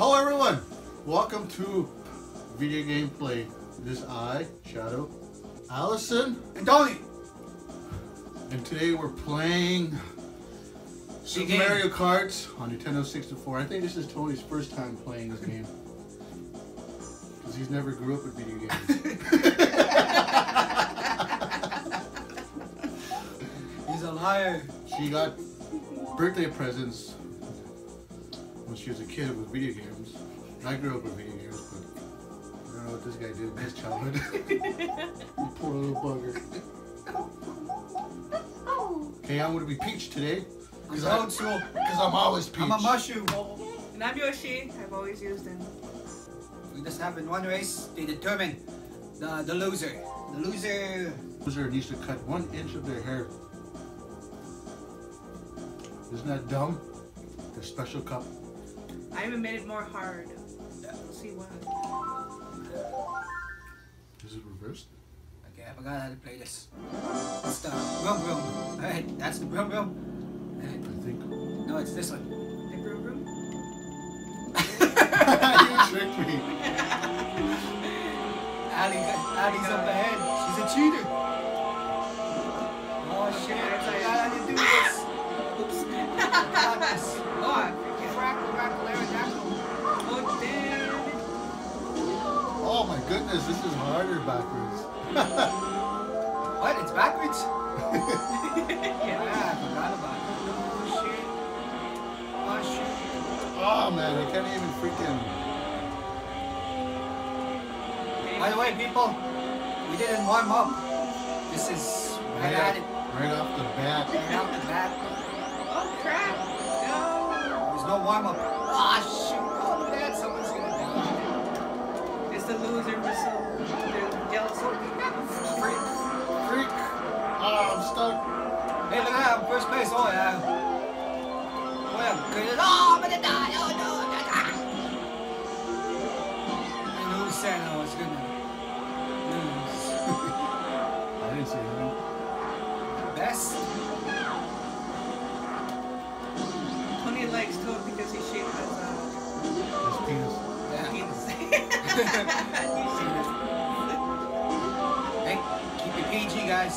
Hello everyone! Welcome to Video Game Play. This is I, Shadow, Allison, And Tony! and today we're playing Super game. Mario Kart on Nintendo 64. I think this is Tony's first time playing this game. Because he's never grew up with video games. He's a liar. she got birthday presents when she was a kid with video games. I grew up with video games, but I don't know what this guy did in his childhood. Poor little bugger. Okay, I'm gonna be Peach today. Cause, I, old school. Cause I'm always Peach. I'm a mushroom. And I'm Yoshi. I've always used him. We just have in one race, they determine the, the loser. The loser. Loser needs to cut one inch of their hair. Isn't that dumb? Their special cup. I even made it more hard. We'll see what. Is it reversed? Okay, I forgot how to play this. It's the brum brum. Alright, that's the brum brum. Alright, I think. no, it's this one. The broom broom. you tricked me. Aly, Aly's up ahead. She's a cheater. Oh my goodness, this is harder backwards. What? It's backwards? yeah. Yeah, I forgot about it. Oh shit. Oh shit. oh man, I can't even freaking. By the way, people, we didn't warm up. This is right at it. right off the bat. Right out the bat. Oh, crap. No. There's no warm up. Ah, shoot. Oh. Good. Oh, I'm gonna die. Oh, no. I'm gonna die. And who said I was gonna lose? I didn't see anything. Best? Tony likes Toad because he's shaped as a This penis. Yeah. penis. He's shaped as- Hey, keep it PG, guys.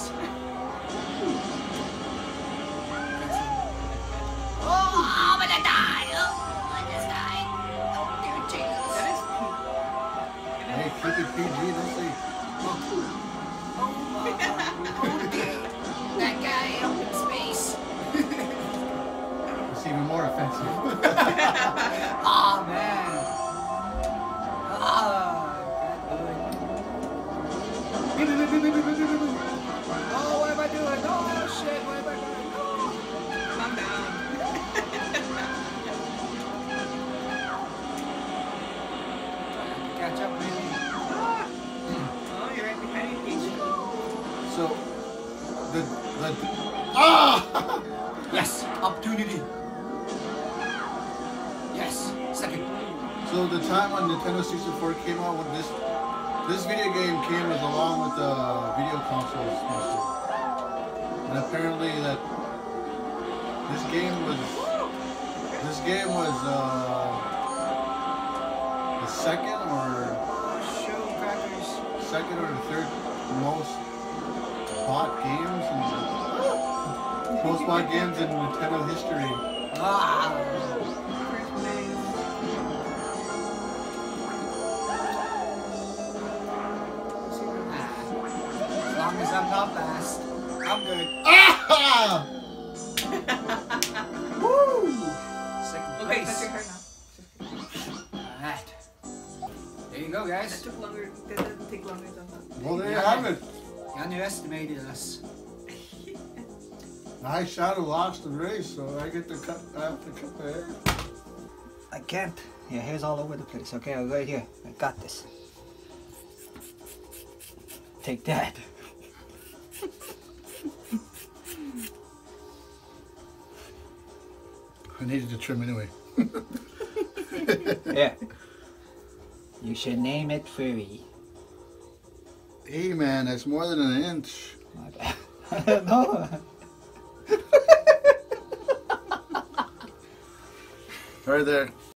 Keep it PG. Oh, oh. That guy in space. It's even more offensive. Oh, man. It. Oh, what am I doing? Oh, shit, what am I doing? Oh. calm down. Catch up, really. The the ah. Yes, opportunity. Yes, second. So the time when Nintendo 64 came out with this, this video game came as along with the video consoles mostly. And apparently that this game was, this game was uh, the second or second or the third most bought games and most bought games in Nintendo history. Ah. As long as I'm not last, I'm good. Ah! Woo! Second Okay, touch place. your hair now. Alright. There you go, That guys. took longer. That didn't take longer than that. Well, there you have it. You underestimated us. I Shadow lost the race, so I get to cut. I have to cut the hair. I can't. Your hair's all over the place. Okay, I'll right here. I got this. Take that. I needed to trim anyway. Yeah. You should name it Furry. Hey man, that's more than an inch. My bad. I know. Right there.